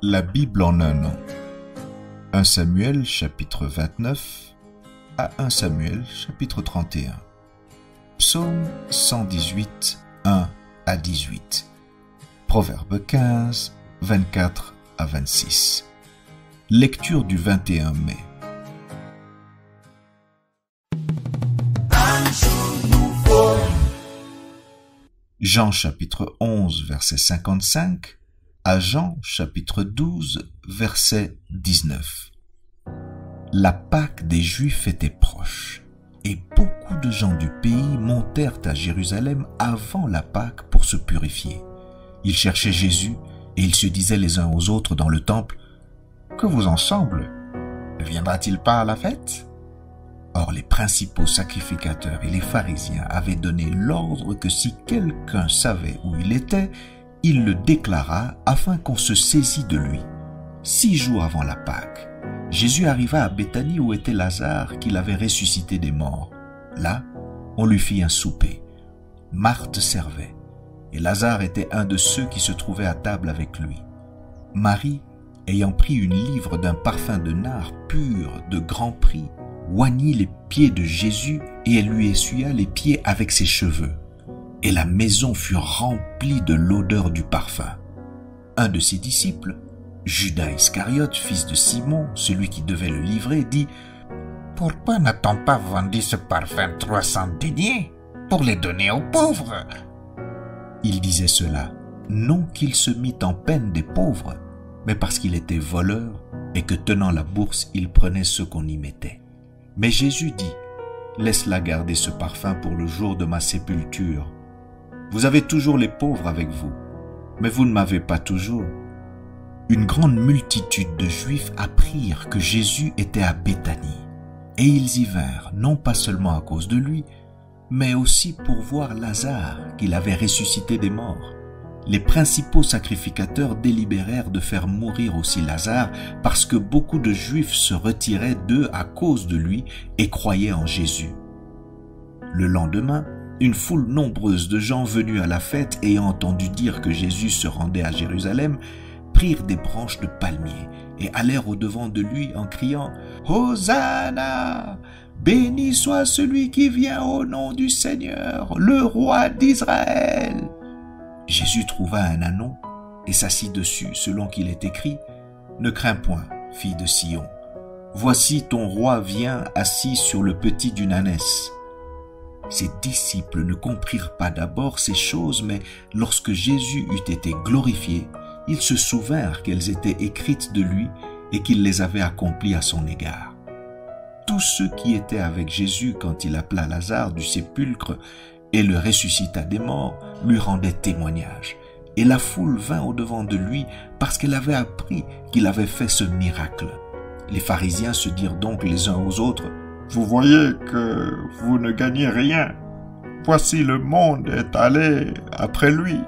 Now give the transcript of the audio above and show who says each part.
Speaker 1: La Bible en un an. 1 Samuel chapitre 29 à 1 Samuel chapitre 31. Psaume 118, 1 à 18. Proverbe 15, 24 à 26. Lecture du 21 mai. Jean chapitre 11 verset 55 Jean chapitre 12 verset 19. La Pâque des Juifs était proche et beaucoup de gens du pays montèrent à Jérusalem avant la Pâque pour se purifier. Ils cherchaient Jésus et ils se disaient les uns aux autres dans le temple, Que vous en semble? Ne viendra-t-il pas à la fête? Or les principaux sacrificateurs et les pharisiens avaient donné l'ordre que si quelqu'un savait où il était, il le déclara afin qu'on se saisit de lui. Six jours avant la Pâque, Jésus arriva à Béthanie où était Lazare qu'il avait ressuscité des morts. Là, on lui fit un souper. Marthe servait, et Lazare était un de ceux qui se trouvaient à table avec lui. Marie, ayant pris une livre d'un parfum de nard pur de grand prix, oignit les pieds de Jésus et elle lui essuya les pieds avec ses cheveux. Et la maison fut remplie de l'odeur du parfum. Un de ses disciples, Judas Iscariote, fils de Simon, celui qui devait le livrer, dit Pourquoi n'a-t-on pas vendu ce parfum 300 deniers pour les donner aux pauvres? Il disait cela, non qu'il se mit en peine des pauvres, mais parce qu'il était voleur et que tenant la bourse, il prenait ce qu'on y mettait. Mais Jésus dit, Laisse-la garder ce parfum pour le jour de ma sépulture. Vous avez toujours les pauvres avec vous, mais vous ne m'avez pas toujours. Une grande multitude de Juifs apprirent que Jésus était à Béthanie, et ils y vinrent, non pas seulement à cause de lui, mais aussi pour voir Lazare qu'il avait ressuscité des morts. Les principaux sacrificateurs délibérèrent de faire mourir aussi Lazare parce que beaucoup de Juifs se retiraient d'eux à cause de lui et croyaient en Jésus. Le lendemain, une foule nombreuse de gens venus à la fête ayant entendu dire que Jésus se rendait à Jérusalem prirent des branches de palmier et allèrent au-devant de lui en criant Hosanna Béni soit celui qui vient au nom du Seigneur, le roi d'Israël. Jésus trouva un anon et s'assit dessus, selon qu'il est écrit Ne crains point, fille de Sion. Voici ton roi vient assis sur le petit d'une ânesse. Ses disciples ne comprirent pas d'abord ces choses, mais lorsque Jésus eut été glorifié, ils se souvinrent qu'elles étaient écrites de lui et qu'il les avait accomplies à son égard. Tous ceux qui étaient avec Jésus quand il appela Lazare du sépulcre et le ressuscita des morts lui rendaient témoignage. Et la foule vint au-devant de lui parce qu'elle avait appris qu'il avait fait ce miracle. Les pharisiens se dirent donc les uns aux autres, Vous voyez que vous ne gagnez rien. Voici le monde est allé après lui.